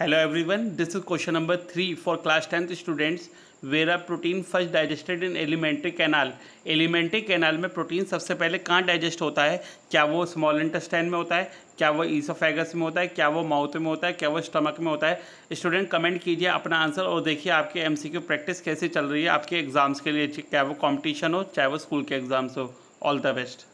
Hello everyone, this is question number 3 for class 10th students where a protein first digested in alimentary canal. Alimentary canal में protein सबसे पहले कहाँ digest होता है? क्या वो स्मॉल इंटेस्टाइन में होता है? क्या वो ईसोफेगस में होता है? क्या वो माउथ में होता है? क्या वो स्टमक में होता है? स्टूडेंट कमेंट कीजिए अपना आंसर और देखिए आपके एमसीक्यू प्रैक्टिस कैसे चल रही है आपके एग्ज़ाम्स के लिए। क्या वो कॉम्पिटिशन हो चाहे वो स्कूल के एग्ज़ाम्स हो। All the best